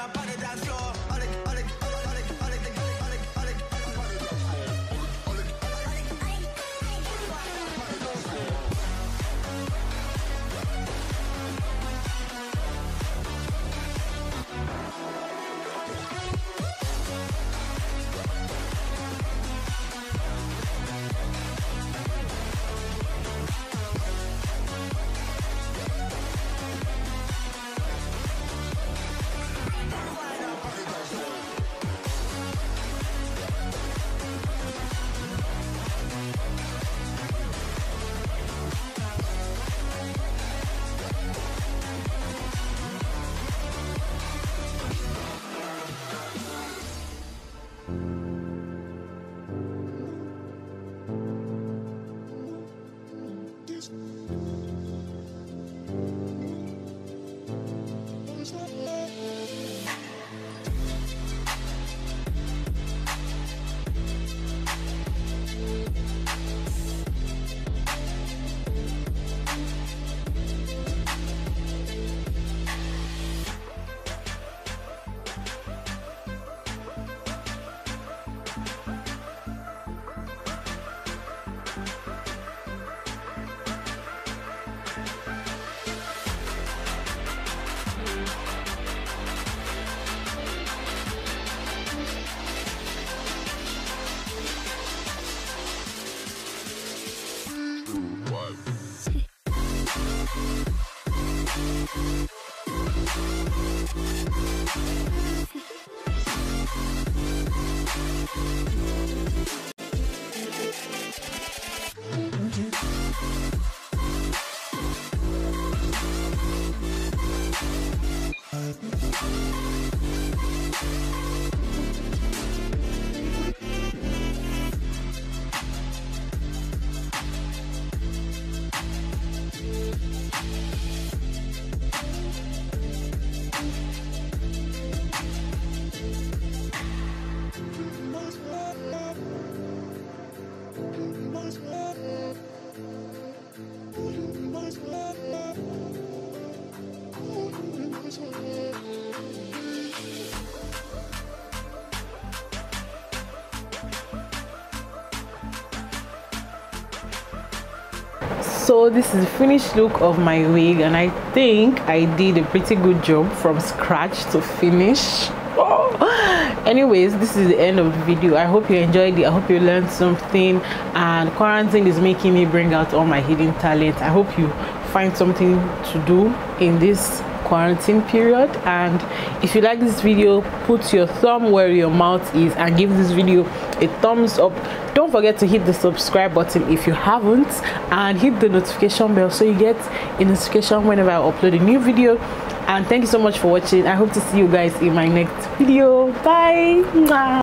up on the dance floor. So this is the finished look of my wig and i think i did a pretty good job from scratch to finish. Oh. anyways this is the end of the video. I hope you enjoyed it. I hope you learned something. And quarantine is making me bring out all my hidden talent. I hope you find something to do in this quarantine period. And if you like this video put your thumb where your mouth is and give this video a thumbs up. Don't forget to hit the subscribe button if you haven't and hit the notification bell so you get a notification whenever i upload a new video. And thank you so much for watching. I hope to see you guys in my next video. Bye.